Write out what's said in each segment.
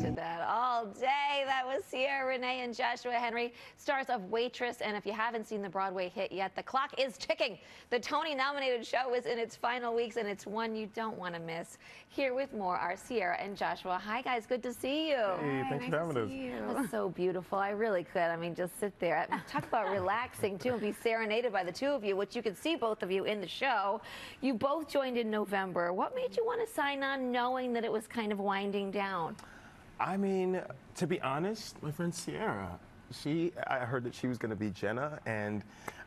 to mm-hmm. that all day. That was Ciara Renée and Joshua Henry, stars of Waitress. And if you haven't seen the Broadway hit yet, the clock is ticking. The Tony nominated show is in its final weeks, and it's one you don't want to miss. Here with more are Ciara and Joshua. Hi, guys. Good to see you. Hey, thanks nice for having us. It was so beautiful. I really could. I mean, just sit there. Uh, talk about relaxing, too, and be serenaded by the two of you, which you can see both of you in the show. You both joined in November. What made you want to sign on knowing that it was kind of winding down? I mean, to be honest, my friend Ciara, she, I heard that she was going to be Jenna, and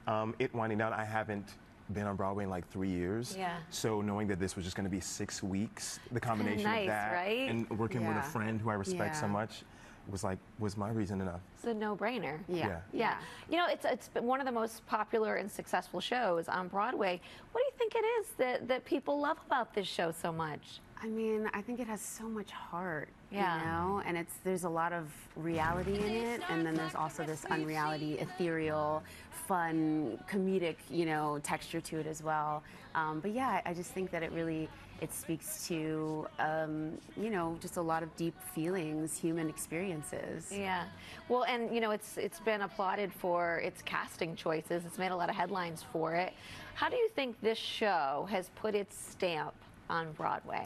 um, it winding down, I haven't been on Broadway in like three years. Yeah. So knowing that this was just going to be six weeks, the combination nice, of that right? and working with a friend who I respect so much was like was my reason enough. It's a no-brainer. Yeah. Yeah. Yeah. You know, it's it's been one of the most popular and successful shows on Broadway. What do you think it is that, that people love about this show so much? I mean, I think it has so much heart, Yeah. you know, and it's there's a lot of reality in it, and then there's also this unreality, ethereal, fun, comedic, you know, texture to it as well. Um, but yeah, I I just think that it really it speaks to, um, you know, just a lot of deep feelings, human experiences. Yeah. Well, and you know, it's it's been applauded for its casting choices. It's made a lot of headlines for it. How do you think this show has put its stamp on Broadway?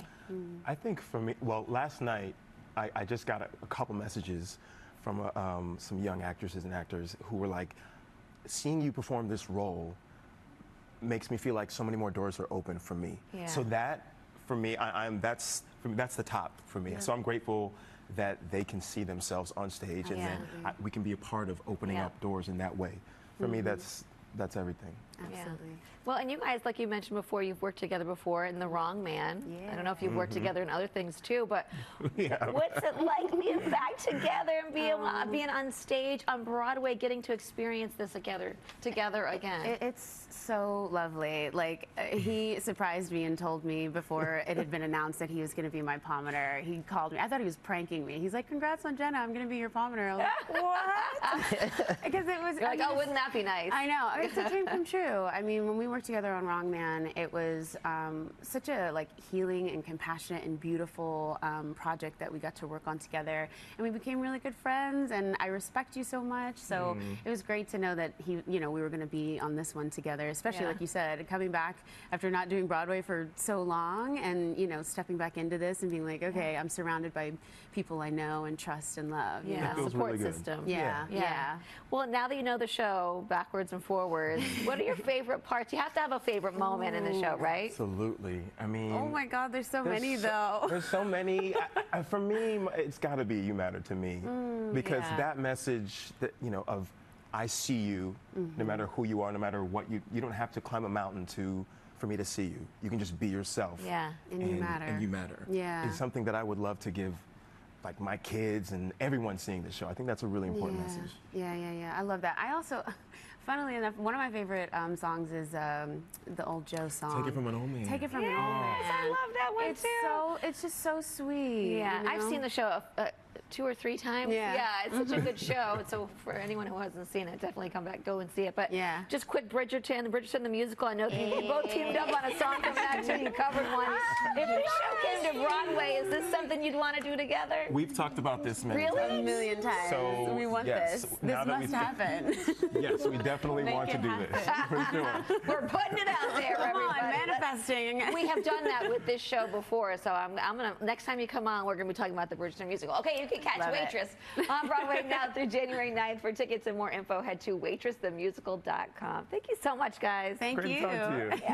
I think for me, well, last night I, I just got a, a couple messages from uh, um, some young actresses and actors who were like, seeing you perform this role makes me feel like so many more doors are open for me. Yeah. So that, for me, I, I'm that's for me, that's the top for me. So I'm grateful that they can see themselves on stage and then I, we can be a part of opening Yeah. up doors in that way. For me, mm-hmm. that's that's everything. Absolutely. Well, and you guys, like you mentioned before, you've worked together before in The Wrong Man. Yeah. I don't know if you've worked together in other things too, but Yeah. what's it like being back together and being, uh, being on stage on Broadway, getting to experience this together together again? It, it's so lovely. Like he surprised me and told me before it had been announced that he was going to be my Pomatter. He called me. I thought he was pranking me. He's like, "Congrats on Jenna. I'm going to be your Pomatter." I was like, "What?" Because it was. You're like, I oh, wouldn't that be nice? I know. It's a dream come true. I mean, when we worked together on Wrong Man, it was um, such a like healing and compassionate and beautiful um, project that we got to work on together, and we became really good friends. And I respect you so much. So it was great to know that he, you know, we were going to be on this one together. Especially Yeah. like you said, coming back after not doing Broadway for so long, and you know, stepping back into this and being like, okay, I'm surrounded by people I know and trust and love. you Yeah, support really good. system. Yeah. Yeah. Well, now that you know the show backwards and forwards, what are your favorite parts? You have to have a favorite moment in the show, right? Absolutely. I mean. Oh my God, there's so There's many so- though. There's so many. I, I, for me, it's got to be "You Matter to Me" mm, because yeah. that message, that you know, of I see you, no mm-hmm. matter who you are, no matter what you. You don't have to climb a mountain to for me to see you. You can just be yourself. Yeah. And you matter. And you matter. Yeah. It's something that I would love to give, like my kids and everyone seeing the show. I think that's a really important yeah. message. Yeah, yeah, yeah. I love that. I also, funnily enough, one of my favorite um, songs is um, the old Joe song. Take it from an old man. Take it from an old man. Yes, I love that one it's too. so, it's just so sweet. Yeah, you I've seen the show uh, two or three times. Yeah. it's such a mm-hmm. good show. So for anyone who hasn't seen it, definitely come back, go and see it. But Yeah. just quick Bridgerton, Bridgerton the musical. I know that you both teamed up on a song from that too. You covered one. If this show came to Broadway, is this something you'd want to do together? We've talked about this many Really? A times. million times. So, we want yes, this. now This that must we- happen. Yes, we definitely Make want to do this for sure. We're putting it out there, Come on, everybody. manifesting. we have done that with this show before, so I'm, I'm gonna next time you come on, we're gonna be talking about the Bridgerton musical. Okay, you can catch Love it. Waitress on Broadway now through January 9th. For tickets and more info, head to waitressthemusical.com. Thank you so much, guys. Thank Great you. to talk to you.